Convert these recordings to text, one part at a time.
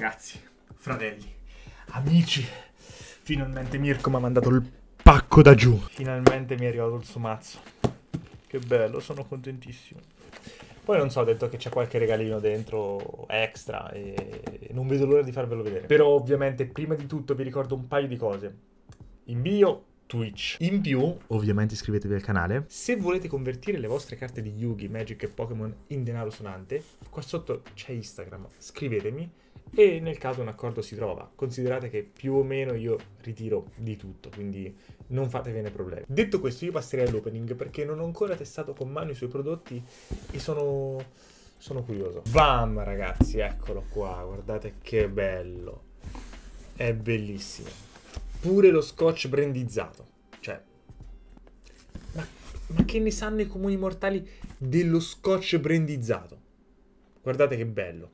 ragazzi, fratelli, amici, finalmente Mirko mi ha mandato il pacco da giù. Finalmente mi è arrivato il suo mazzo. Che bello, sono contentissimo. Poi non so, ho detto che c'è qualche regalino dentro extra e non vedo l'ora di farvelo vedere. Però ovviamente prima di tutto vi ricordo un paio di cose. In bio Twitch. In più, ovviamente iscrivetevi al canale. Se volete convertire le vostre carte di Yugi, Magic e Pokémon in denaro sonante, qua sotto c'è Instagram. Scrivetemi e nel caso un accordo si trova. Considerate che più o meno io ritiro di tutto, quindi non fatevene problemi. Detto questo, io passerei all'opening perché non ho ancora testato con mano i suoi prodotti e sono, sono curioso. Bam, ragazzi, eccolo qua, guardate che bello. È bellissimo pure lo scotch brandizzato. Cioè, ma, ma, che ne sanno i comuni mortali dello scotch brandizzato? Guardate che bello.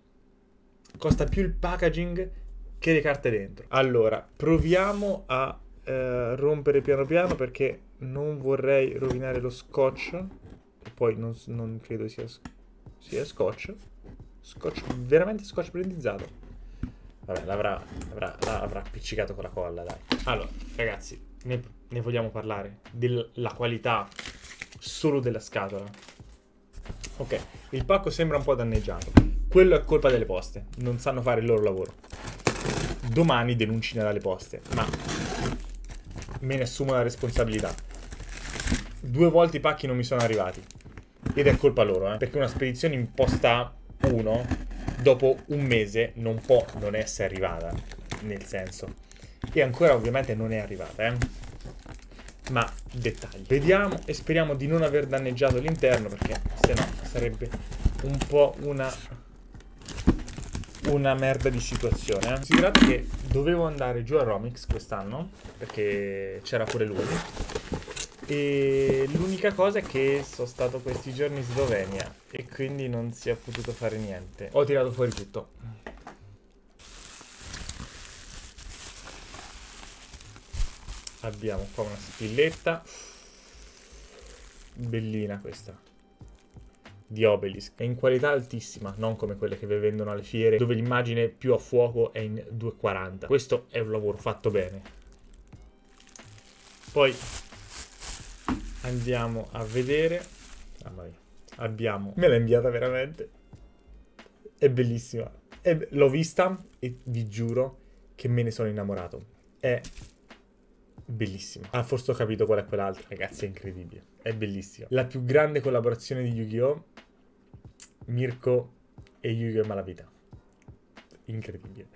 Costa più il packaging che le carte dentro. Allora, proviamo a eh, rompere piano piano perché non vorrei rovinare lo scotch. Poi non, non credo sia, sia scotch. Scotch, veramente scotch brandizzato. Vabbè, l'avrà, l'avrà, l'avrà appiccicato con la colla, dai. Allora, ragazzi, ne, ne vogliamo parlare della qualità solo della scatola. Ok, il pacco sembra un po' danneggiato. Quello è colpa delle poste, non sanno fare il loro lavoro. Domani denunciano le poste, ma me ne assumo la responsabilità. Due volte i pacchi non mi sono arrivati. Ed è colpa loro, eh, perché una spedizione imposta 1 dopo un mese non può non essere arrivata, nel senso. E ancora ovviamente non è arrivata, eh. Ma dettagli. Vediamo e speriamo di non aver danneggiato l'interno perché se no sarebbe un po' una una merda di situazione. Eh. Considerate che dovevo andare giù a Romix quest'anno perché c'era pure lui e l'unica cosa è che sono stato questi giorni in Slovenia e quindi non si è potuto fare niente. Ho tirato fuori tutto. Abbiamo qua una spilletta. Bellina questa. Di Obelisk. È in qualità altissima, non come quelle che vi vendono alle fiere, dove l'immagine più a fuoco è in 240. Questo è un lavoro fatto bene. Poi andiamo a vedere. Ah, Abbiamo. Me l'ha inviata veramente. È bellissima. È... L'ho vista e vi giuro che me ne sono innamorato. È bellissima. Ah, forse ho capito qual è quell'altra. Ragazzi, è incredibile. È bellissima. La più grande collaborazione di Yu-Gi-Oh! Mirko e Yu-Gi-Oh! Malavita. Incredibile.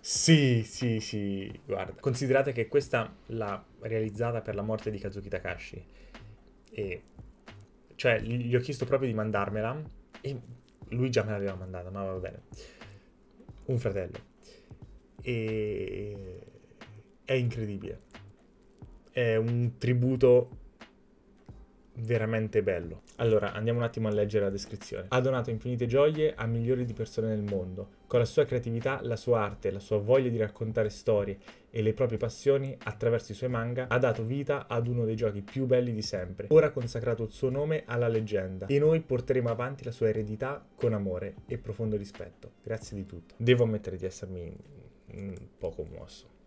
Sì, sì, sì, guarda. Considerate che questa l'ha realizzata per la morte di Kazuki Takashi. E... Cioè, gli ho chiesto proprio di mandarmela e lui già me l'aveva mandata, ma va bene. Un fratello. E... È incredibile. È un tributo veramente bello. Allora, andiamo un attimo a leggere la descrizione. Ha donato infinite gioie a milioni di persone nel mondo. Con la sua creatività, la sua arte, la sua voglia di raccontare storie e le proprie passioni attraverso i suoi manga, ha dato vita ad uno dei giochi più belli di sempre. Ora ha consacrato il suo nome alla leggenda e noi porteremo avanti la sua eredità con amore e profondo rispetto. Grazie di tutto. Devo ammettere di essermi un po' commosso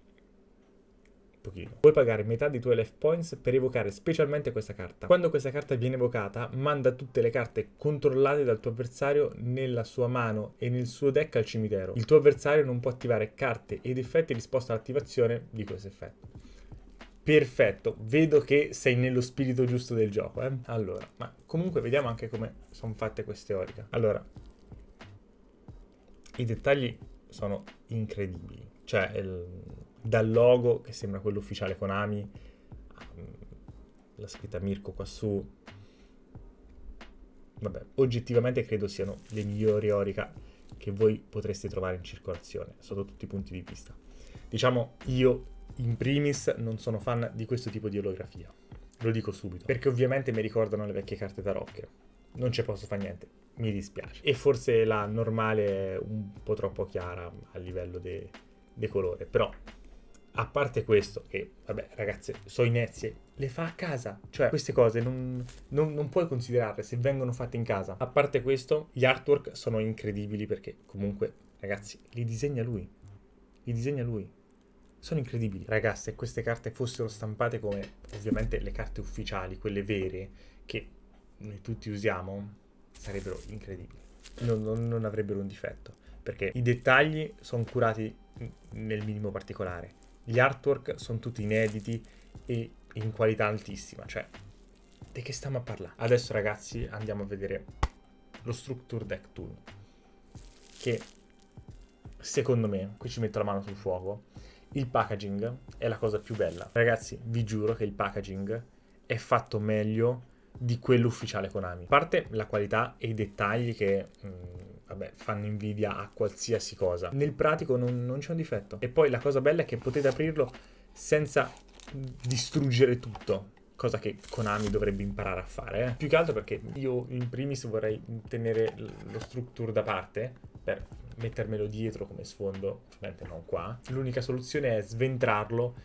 pochino. Puoi pagare metà dei tuoi life points per evocare specialmente questa carta. Quando questa carta viene evocata, manda tutte le carte controllate dal tuo avversario nella sua mano e nel suo deck al cimitero. Il tuo avversario non può attivare carte ed effetti risposta all'attivazione di questo effetto. Perfetto, vedo che sei nello spirito giusto del gioco, eh? Allora, ma comunque vediamo anche come sono fatte queste orica. Allora, i dettagli sono incredibili. Cioè, il, dal logo che sembra quello ufficiale Konami, la scritta Mirko qua su. Vabbè, oggettivamente credo siano le migliori Orica che voi potreste trovare in circolazione, sotto tutti i punti di vista. Diciamo, io in primis non sono fan di questo tipo di olografia. Lo dico subito, perché ovviamente mi ricordano le vecchie carte tarocche. Non ci posso fare niente, mi dispiace. E forse la normale è un po' troppo chiara a livello di colore, però a parte questo, che vabbè ragazze, so inezie, le fa a casa. Cioè queste cose non, non, non, puoi considerarle se vengono fatte in casa. A parte questo, gli artwork sono incredibili perché comunque, ragazzi, li disegna lui. Li disegna lui. Sono incredibili. Ragazzi, se queste carte fossero stampate come ovviamente le carte ufficiali, quelle vere, che noi tutti usiamo, sarebbero incredibili. non, non avrebbero un difetto perché i dettagli sono curati nel minimo particolare gli artwork sono tutti inediti e in qualità altissima, cioè di che stiamo a parlare? Adesso ragazzi andiamo a vedere lo Structure Deck Tool, che secondo me, qui ci metto la mano sul fuoco, il packaging è la cosa più bella. Ragazzi, vi giuro che il packaging è fatto meglio di quello ufficiale Konami. A parte la qualità e i dettagli che mh, mm, vabbè, fanno invidia a qualsiasi cosa. Nel pratico non, non c'è un difetto. E poi la cosa bella è che potete aprirlo senza distruggere tutto cosa che Konami dovrebbe imparare a fare. Eh. Più che altro perché io in primis vorrei tenere lo structure da parte per mettermelo dietro come sfondo, ovviamente non qua. L'unica soluzione è sventrarlo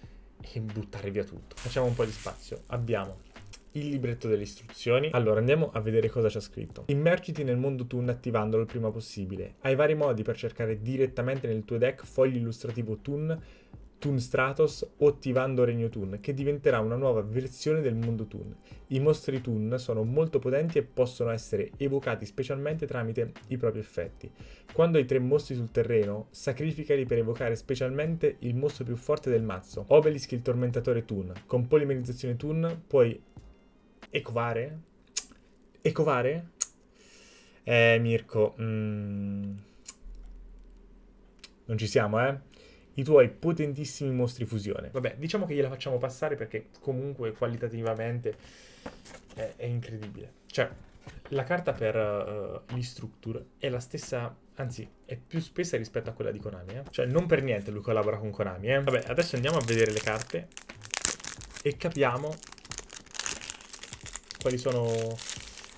e buttare via tutto. Facciamo un po' di spazio. Abbiamo il libretto delle istruzioni. Allora andiamo a vedere cosa c'è scritto. Immergiti nel mondo Toon attivandolo il prima possibile. Hai vari modi per cercare direttamente nel tuo deck fogli illustrativo Toon, Toon Stratos o attivando Regno Toon, che diventerà una nuova versione del mondo Toon. I mostri Toon sono molto potenti e possono essere evocati specialmente tramite i propri effetti. Quando hai tre mostri sul terreno, sacrificali per evocare specialmente il mostro più forte del mazzo. Obelisk il tormentatore Toon. Con polimerizzazione Toon puoi Ecovare? Ecovare? Eh, Mirko, mm, non ci siamo, eh? I tuoi potentissimi mostri fusione. Vabbè, diciamo che gliela facciamo passare perché comunque qualitativamente è, è incredibile. Cioè, la carta per uh, gli structure è la stessa, anzi, è più spessa rispetto a quella di Konami, eh? Cioè, non per niente lui collabora con Konami, eh? Vabbè, adesso andiamo a vedere le carte e capiamo quali sono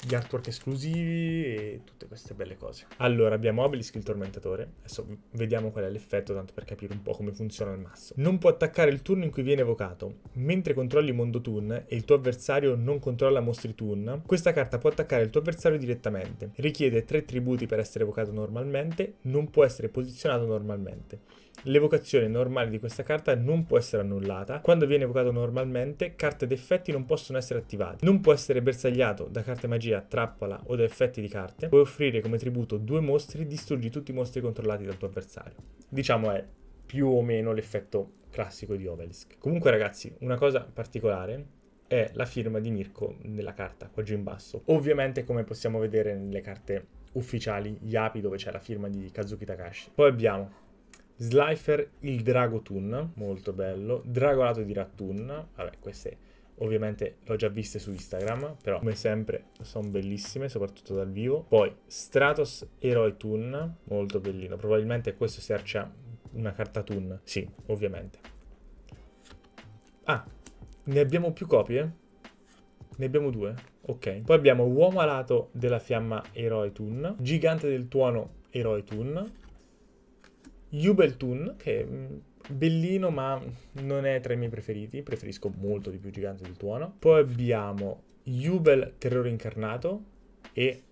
gli artwork esclusivi e tutte queste belle cose. Allora, abbiamo Obelisk il tormentatore. Adesso vediamo qual è l'effetto, tanto per capire un po' come funziona il masso. Non può attaccare il turno in cui viene evocato. Mentre controlli mondo toon e il tuo avversario non controlla mostri toon, questa carta può attaccare il tuo avversario direttamente. Richiede 3 tributi per essere evocato normalmente, non può essere posizionato normalmente. L'evocazione normale di questa carta non può essere annullata. Quando viene evocato normalmente, carte ed effetti non possono essere attivati. Non può essere bersagliato da carte magia, trappola o da effetti di carte. Puoi offrire come tributo due mostri, distruggi tutti i mostri controllati dal tuo avversario. Diciamo è più o meno l'effetto classico di Obelisk. Comunque ragazzi, una cosa particolare è la firma di Mirko nella carta, qua giù in basso. Ovviamente come possiamo vedere nelle carte ufficiali, Yapi dove c'è la firma di Kazuki Takashi. Poi abbiamo Slifer il Drago Toon, molto bello. Dragolato di Rattoon, vabbè, queste ovviamente l'ho già viste su Instagram, però come sempre sono bellissime, soprattutto dal vivo. Poi Stratos Eroi Toon, molto bellino. Probabilmente questo sercia una carta Toon, sì, ovviamente. Ah, ne abbiamo più copie? Ne abbiamo due? Ok. Poi abbiamo Uomo alato della fiamma Eroi Toon, Gigante del tuono Eroi Toon, Jubeltoon, che è mm, bellino ma non è tra i miei preferiti, preferisco molto di più Gigante del Tuono. Poi abbiamo Jubel Terrore Incarnato e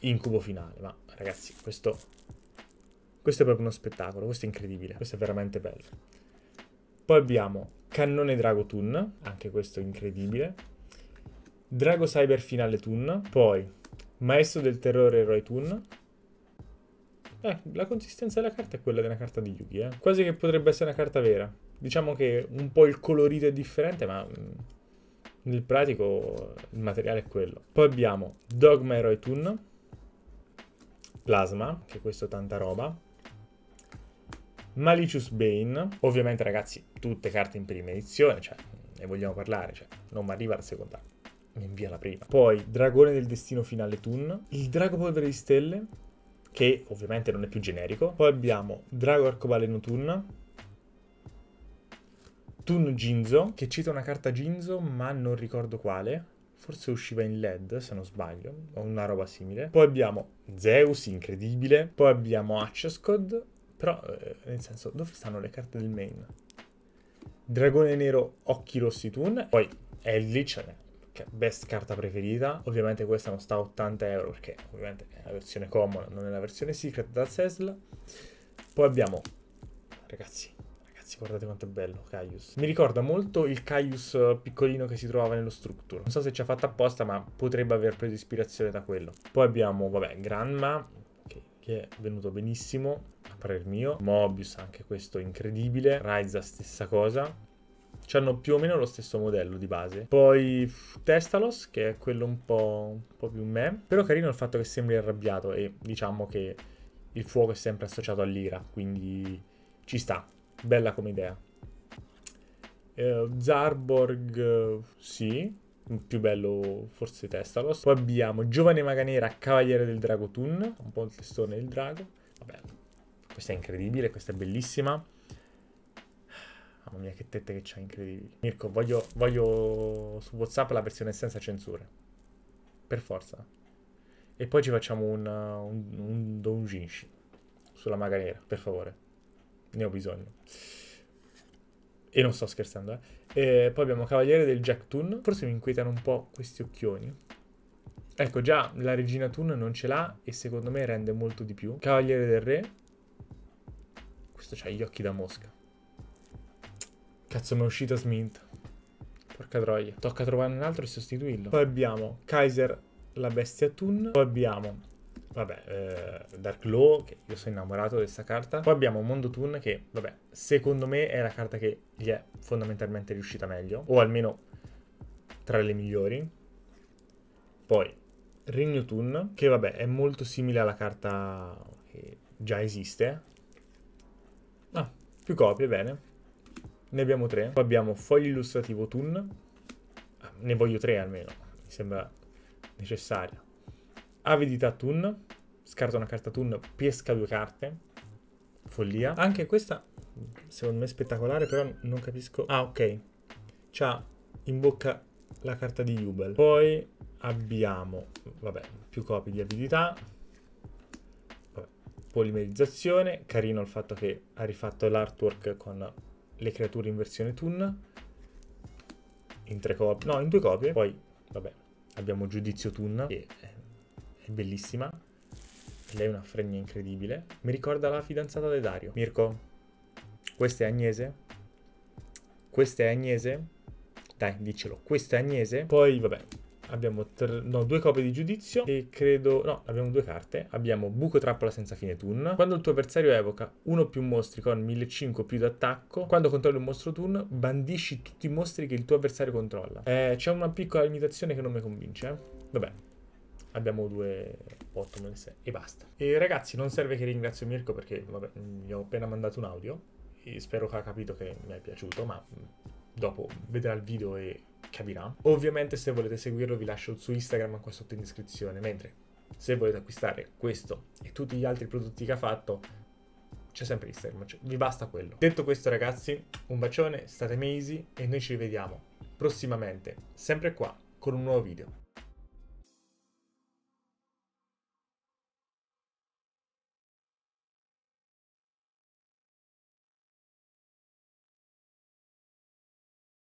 Incubo Finale, ma ragazzi questo, questo è proprio uno spettacolo, questo è incredibile, questo è veramente bello. Poi abbiamo Cannone Drago Toon, anche questo incredibile. Drago Cyber Finale Toon, poi Maestro del Terrore Eroe Toon, eh, la consistenza della carta è quella della carta di Yugi, eh. Quasi che potrebbe essere una carta vera. Diciamo che un po' il colorito è differente, ma mm, nel pratico il materiale è quello. Poi abbiamo Dogma Heroi Toon, Plasma, che questo tanta roba. Malicious Bane, ovviamente ragazzi, tutte carte in prima edizione, cioè ne vogliamo parlare, cioè non mi arriva la seconda, mi invia la prima. Poi Dragone del Destino Finale Toon, il Drago Polvere di Stelle, che ovviamente non è più generico. Poi abbiamo Drago Arcobaleno Tun, Tun Jinzo, che cita una carta Jinzo, ma non ricordo quale. Forse usciva in LED, se non sbaglio, o una roba simile. Poi abbiamo Zeus, incredibile. Poi abbiamo Hatchescod, però, eh, nel senso, dove stanno le carte del main? Dragone nero, occhi rossi Toon. Poi Eldritch, best carta preferita. Ovviamente questa non sta a 80 euro perché ovviamente è la versione common, non è la versione secret da Sesla. Poi abbiamo, ragazzi, ragazzi guardate quanto è bello Caius. Mi ricorda molto il Caius piccolino che si trovava nello Structure. Non so se ci ha fatto apposta ma potrebbe aver preso ispirazione da quello. Poi abbiamo, vabbè, Granma, che, che è venuto benissimo a parer mio. Mobius, anche questo incredibile. Raiza stessa cosa hanno più o meno lo stesso modello di base. Poi Testalos, che è quello un po', un po' più me. Però carino il fatto che sembri arrabbiato e diciamo che il fuoco è sempre associato all'ira, quindi ci sta. Bella come idea. Uh, Zarborg, sì, più bello forse Testalos. Poi abbiamo Giovane Maga Nera, Cavaliere del Drago Tun, un po' il testone del drago. Vabbè, questa è incredibile, questa è bellissima. Mamma mia, che tette che c'ha, incredibili. Mirko, voglio, voglio su WhatsApp la versione senza censure. Per forza. E poi ci facciamo un, un, un doujinshi sulla maga nera, per favore. Ne ho bisogno. E non sto scherzando, eh. E poi abbiamo Cavaliere del Jack Toon. Forse mi inquietano un po' questi occhioni. Ecco, già la regina Toon non ce l'ha e secondo me rende molto di più. Cavaliere del Re. Questo c'ha gli occhi da mosca. Cazzo, mi è uscito Smint. Porca troia. Tocca trovare un altro e sostituirlo. Poi abbiamo Kaiser, la bestia Toon. Poi abbiamo, vabbè, eh, Dark Law, che io sono innamorato di questa carta. Poi abbiamo Mondo Toon, che, vabbè, secondo me è la carta che gli è fondamentalmente riuscita meglio. O almeno tra le migliori. Poi Regno Toon, che, vabbè, è molto simile alla carta che già esiste. Ah, più copie, bene. Ne abbiamo tre. Poi abbiamo foglio illustrativo Toon. Ne voglio tre almeno. Mi sembra necessaria. Avidità Toon. Scarta una carta Toon, pesca due carte. Follia. Anche questa, secondo me, è spettacolare, però non capisco... Ah, ok. C'ha in bocca la carta di Jubel. Poi abbiamo, vabbè, più copie di avidità. Vabbè, polimerizzazione. Carino il fatto che ha rifatto l'artwork con le creature in versione Toon in tre copie, no in due copie, poi vabbè abbiamo Giudizio Toon che è, bellissima, lei è una fregna incredibile, mi ricorda la fidanzata di Dario, Mirko, questa è Agnese, questa è Agnese, dai dicelo, questa è Agnese, poi vabbè abbiamo no, due copie di giudizio e credo... No, abbiamo due carte. Abbiamo buco trappola senza fine turn. Quando il tuo avversario evoca uno o più mostri con 1500 più d'attacco, quando controlli un mostro turn, bandisci tutti i mostri che il tuo avversario controlla. Eh, c'è una piccola limitazione che non mi convince. Eh? Vabbè, abbiamo due Ottoman e basta. E ragazzi, non serve che ringrazio Mirko perché vabbè, gli ho appena mandato un audio e spero che ha capito che mi è piaciuto, ma dopo vedrà il video e capirà. Ovviamente se volete seguirlo vi lascio il suo Instagram qua sotto in descrizione, mentre se volete acquistare questo e tutti gli altri prodotti che ha fatto c'è sempre Instagram, cioè, vi basta quello. Detto questo ragazzi, un bacione, state mesi e noi ci rivediamo prossimamente, sempre qua, con un nuovo video.